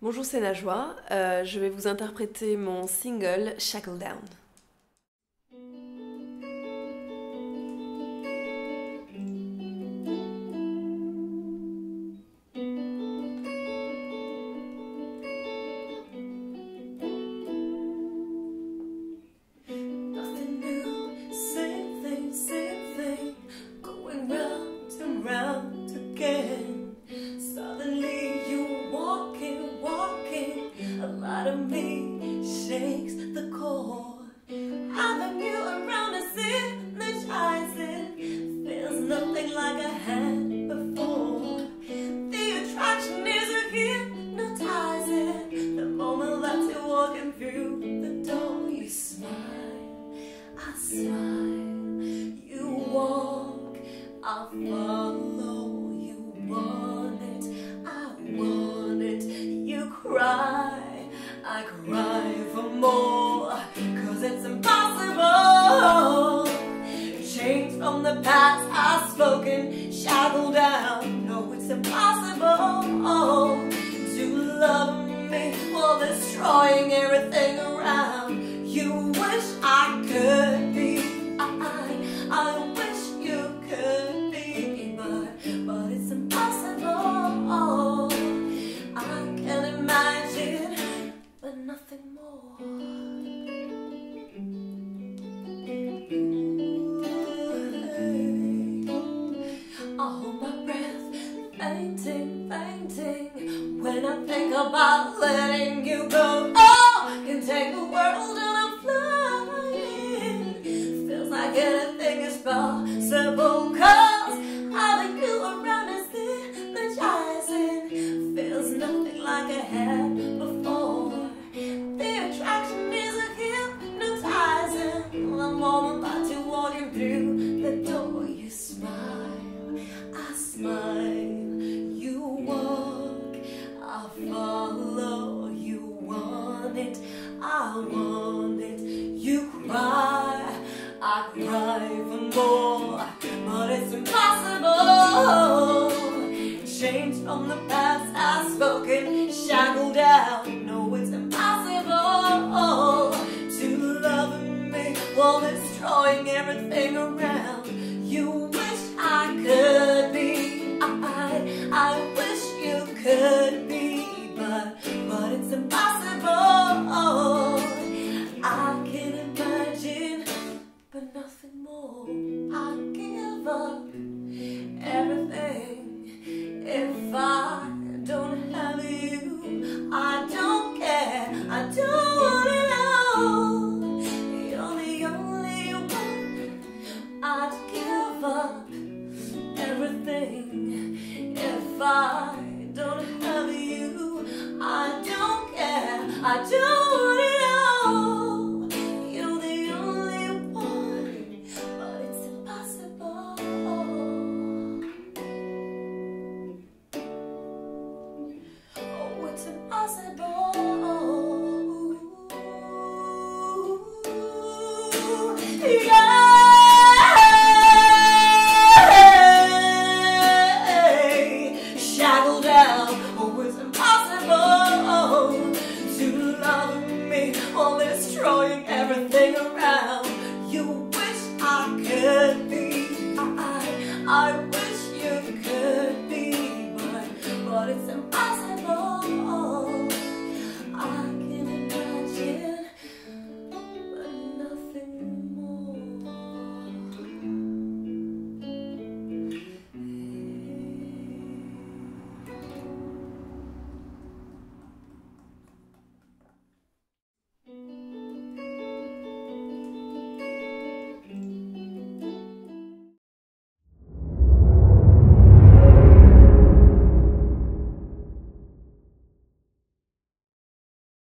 Bonjour, c'est Najwa. Euh, je vais vous interpréter mon single Shackle Down. I follow you, want it, I want it. You cry, I cry for more, cause it's impossible. Chains from the past I've spoken, shackled down. No, it's impossible to love me while destroying everything around. You wish I could. about I follow. You want it, I want it. You cry, I cry for more, but it's impossible. Change from the past I've spoken, shackled down. No, it's impossible to love me while destroying everything around. You wish I could be. I, I. love. it's impossible.